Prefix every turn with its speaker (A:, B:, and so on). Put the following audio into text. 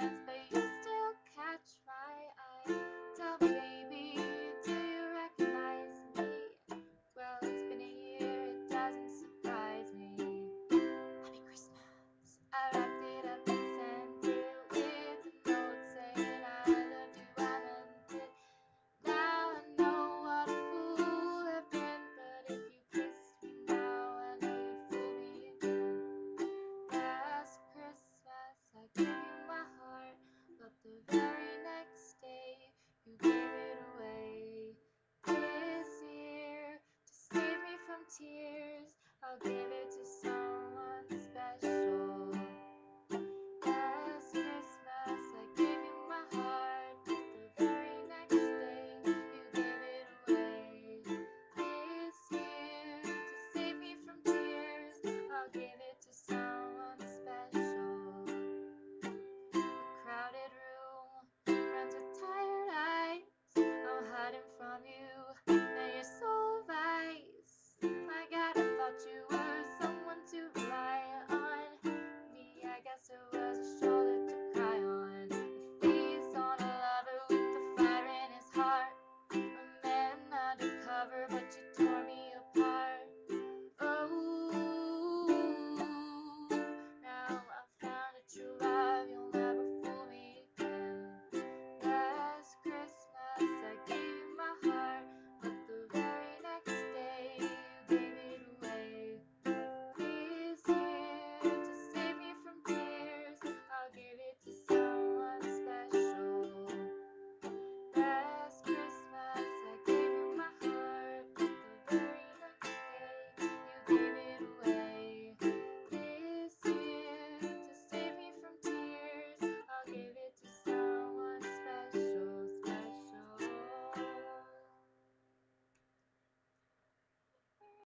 A: bitten, lover, but you